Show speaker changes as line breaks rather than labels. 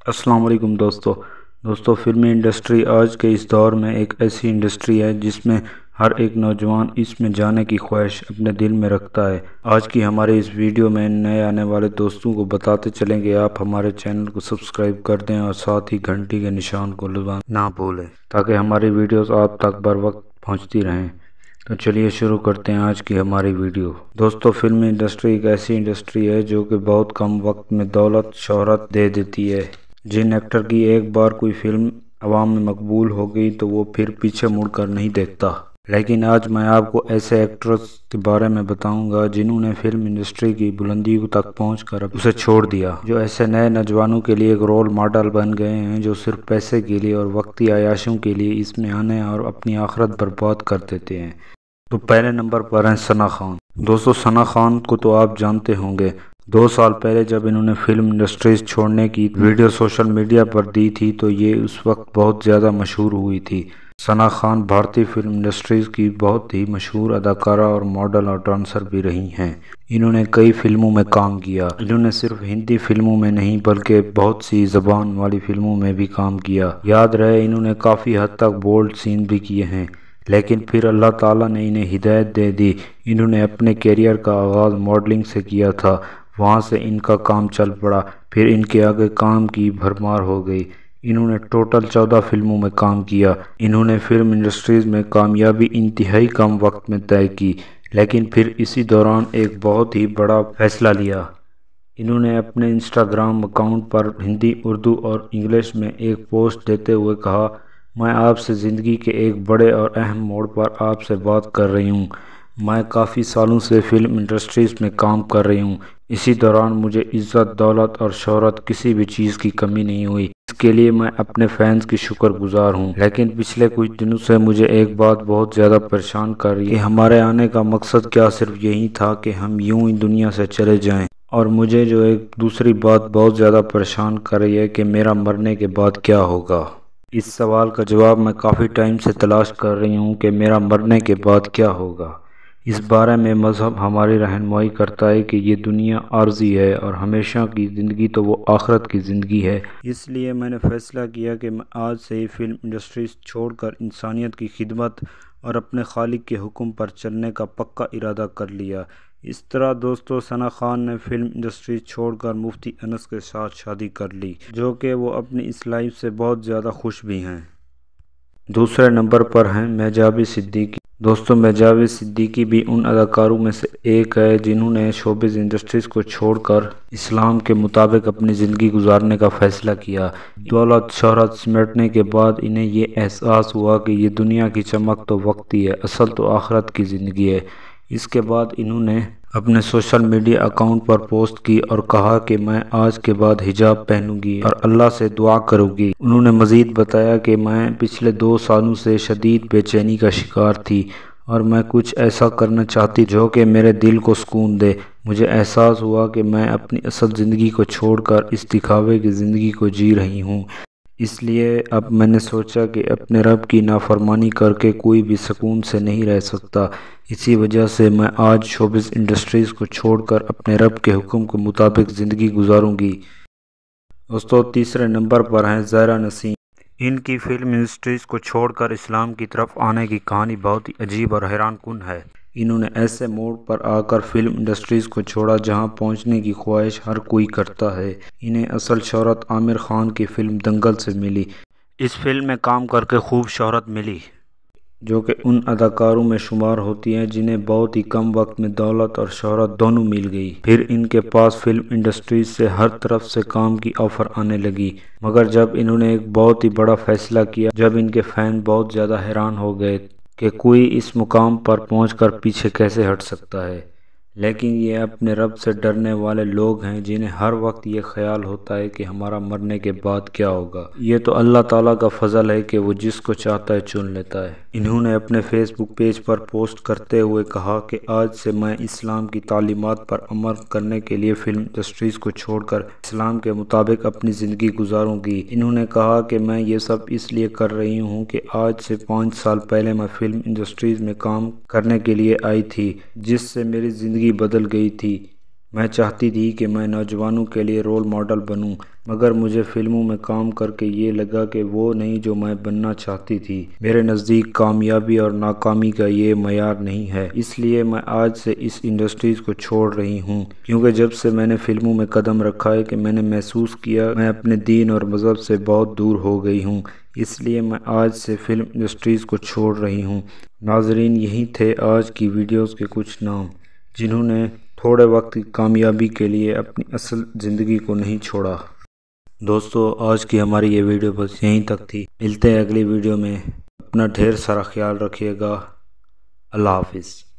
अस्सलाम वालेकुम दोस्तों। दोस्तों, फिल्मी इंडस्ट्री आज के इस दौर में एक ऐसी इंडस्ट्री है जिसमें हर एक नौजवान इसमें जाने की ख्वाहिश अपने दिल में रखता है। आज की हमारे इस वीडियो में नए आने वाले दोस्तों को बताते चलेंगे। आप हमारे चैनल को सब्सक्राइब कर दें और साथ ही घंटी के निशान को लगा ना भूलें, ताकि हमारी वीडियोस आप तक बर वक्त पहुँचती रहें। तो चलिए शुरू करते हैं आज की हमारी वीडियो। दोस्तों, फ़िल्म इंडस्ट्री एक ऐसी इंडस्ट्री है जो कि बहुत कम वक्त में दौलत, शोहरत दे देती है। जिन एक्टर की एक बार कोई फ़िल्म आवाम में मकबूल हो गई तो वो फिर पीछे मुड़कर नहीं देखता। लेकिन आज मैं आपको ऐसे एक्ट्रेस के बारे में बताऊँगा जिन्होंने फ़िल्म इंडस्ट्री की बुलंदियों तक पहुंचकर उसे छोड़ दिया। जो ऐसे नए नौजवानों के लिए एक रोल मॉडल बन गए हैं, जो सिर्फ़ पैसे के लिए और वक्ती आयाशों के लिए इसमें आने और अपनी आखरत बर्बाद कर देते हैं। तो पहले नंबर पर हैं सना खान। दोस्तों, सना खान को तो आप जानते होंगे दो साल पहले जब इन्होंने फ़िल्म इंडस्ट्रीज़ छोड़ने की वीडियो सोशल मीडिया पर दी थी तो ये उस वक्त बहुत ज़्यादा मशहूर हुई थी। सना खान भारतीय फ़िल्म इंडस्ट्रीज़ की बहुत ही मशहूर अदाकारा और मॉडल और डांसर भी रही हैं। इन्होंने कई फ़िल्मों में काम किया। इन्होंने सिर्फ़ हिंदी फ़िल्मों में नहीं, बल्कि बहुत सी जबान वाली फ़िल्मों में भी काम किया। याद रहे, इन्होंने काफ़ी हद तक बोल्ड सीन भी किए हैं, लेकिन फिर अल्लाह ताला ने इन्हें हिदायत दे दी। इन्होंने अपने करियर का आगाज़ मॉडलिंग से किया था। वहाँ से इनका काम चल पड़ा। फिर इनके आगे काम की भरमार हो गई। इन्होंने टोटल चौदह फ़िल्मों में काम किया। इन्होंने फ़िल्म इंडस्ट्रीज़ में कामयाबी इंतहाई कम वक्त में तय की, लेकिन फिर इसी दौरान एक बहुत ही बड़ा फैसला लिया। इन्होंने अपने इंस्टाग्राम अकाउंट पर हिंदी, उर्दू और इंग्लिश में एक पोस्ट देते हुए कहा, मैं आपसे ज़िंदगी के एक बड़े और अहम मोड़ पर आपसे बात कर रही हूँ। मैं काफ़ी सालों से फ़िल्म इंडस्ट्रीज़ में काम कर रही हूँ। इसी दौरान मुझे इज़्ज़त, दौलत और शहरत किसी भी चीज़ की कमी नहीं हुई। इसके लिए मैं अपने फैंस की शुक्रगुजार हूँ। लेकिन पिछले कुछ दिनों से मुझे एक बात बहुत ज़्यादा परेशान कर रही है। हमारे आने का मकसद क्या सिर्फ़ यही था कि हम यूँ ही दुनिया से चले जाएँ? और मुझे जो एक दूसरी बात बहुत ज़्यादा परेशान कर रही है कि मेरा मरने के बाद क्या होगा? इस सवाल का जवाब मैं काफ़ी टाइम से तलाश कर रही हूँ कि मेरा मरने के बाद क्या होगा। इस बारे में मज़हब हमारी रहनमाई करता है कि ये दुनिया आर्जी है और हमेशा की ज़िंदगी तो वो आखरत की ज़िंदगी है। इसलिए मैंने फ़ैसला किया कि मैं आज से ही फ़िल्म इंडस्ट्री छोड़कर इंसानियत की खिदमत और अपने खालिक के हुक्म पर चलने का पक्का इरादा कर लिया। इस तरह दोस्तों सना खान ने फ़िल्म इंडस्ट्री छोड़कर मुफ्ती अनस के साथ शादी कर ली, जो कि वो अपनी इस लाइफ से बहुत ज़्यादा खुश भी हैं। दूसरे नंबर पर हैं मेजाबी सिद्दीकी। दोस्तों मेजाबी सिद्दीकी भी उन अदाकारों में से एक है जिन्होंने शोबिस इंडस्ट्रीज़ को छोड़कर इस्लाम के मुताबिक अपनी ज़िंदगी गुजारने का फ़ैसला किया। दौलत, शहरत समेटने के बाद इन्हें ये एहसास हुआ कि ये दुनिया की चमक तो वक्ती है, असल तो आखरत की ज़िंदगी है। इसके बाद इन्होंने अपने सोशल मीडिया अकाउंट पर पोस्ट की और कहा कि मैं आज के बाद हिजाब पहनूँगी और अल्लाह से दुआ करूँगी। उन्होंने मज़ीद बताया कि मैं पिछले दो सालों से शदीद बेचैनी का शिकार थी और मैं कुछ ऐसा करना चाहती जो कि मेरे दिल को सुकून दे। मुझे एहसास हुआ कि मैं अपनी असल ज़िंदगी को छोड़कर इस दिखावे की ज़िंदगी को जी रही हूँ। इसलिए अब मैंने सोचा कि अपने रब की नाफरमानी करके कोई भी सुकून से नहीं रह सकता। इसी वजह से मैं आज शोबिस इंडस्ट्रीज़ को छोड़कर अपने रब के हुक्म के मुताबिक ज़िंदगी गुजारूँगी। दोस्तों, तीसरे नंबर पर हैं ज़ायरा नसीम। इनकी फ़िल्म इंडस्ट्रीज़ को छोड़कर इस्लाम की तरफ़ आने की कहानी बहुत ही अजीब और हैरान कन है। इन्होंने ऐसे मोड़ पर आकर फ़िल्म इंडस्ट्रीज़ को छोड़ा जहाँ पहुँचने की ख्वाहिश हर कोई करता है। इन्हें असल शहरत आमिर खान की फ़िल्म दंगल से मिली। इस फ़िल्म में काम करके खूब शहरत मिली, जो कि उन अदाकारों में शुमार होती हैं जिन्हें बहुत ही कम वक्त में दौलत और शहरत दोनों मिल गई। फिर इनके पास फ़िल्म इंडस्ट्रीज़ से हर तरफ़ से काम की ऑफ़र आने लगी, मगर जब इन्होंने एक बहुत ही बड़ा फैसला किया, जब इनके फ़ैन बहुत ज़्यादा हैरान हो गए। कि कोई इस मुकाम पर पहुंचकर पीछे कैसे हट सकता है? लेकिन ये अपने रब से डरने वाले लोग हैं जिन्हें हर वक्त ये ख्याल होता है कि हमारा मरने के बाद क्या होगा। ये तो अल्लाह ताला का फजल है कि वो जिसको चाहता है चुन लेता है। इन्होंने अपने फेसबुक पेज पर पोस्ट करते हुए कहा कि आज से मैं इस्लाम की तालीमत पर अमल करने के लिए फ़िल्म इंडस्ट्रीज़ को छोड़कर इस्लाम के मुताबिक अपनी ज़िंदगी गुजारूँगी। इन्होंने कहा कि मैं ये सब इसलिए कर रही हूँ कि आज से पाँच साल पहले मैं फ़िल्म इंडस्ट्रीज़ में काम करने के लिए आई थी, जिससे मेरी ज़िंदगी बदल गई थी। मैं चाहती थी कि मैं नौजवानों के लिए रोल मॉडल बनूं, मगर मुझे फ़िल्मों में काम करके ये लगा कि वो नहीं जो मैं बनना चाहती थी। मेरे नज़दीक कामयाबी और नाकामी का ये मैार नहीं है इसलिए मैं आज से इस इंडस्ट्रीज़ को छोड़ रही हूँ। क्योंकि जब से मैंने फ़िल्मों में कदम रखा है कि मैंने महसूस किया मैं अपने दीन और मज़हब से बहुत दूर हो गई हूँ इसलिए मैं आज से फ़िल्म इंडस्ट्रीज़ को छोड़ रही हूँ। नाजरीन यही थे आज की वीडियोज़ के कुछ नाम। जिन्होंने थोड़े वक्त की कामयाबी के लिए अपनी असल ज़िंदगी को नहीं छोड़ा। दोस्तों, आज की हमारी ये वीडियो बस यहीं तक थी। मिलते हैं अगली वीडियो में। अपना ढेर सारा ख्याल रखिएगा। अल्लाह हाफिज़।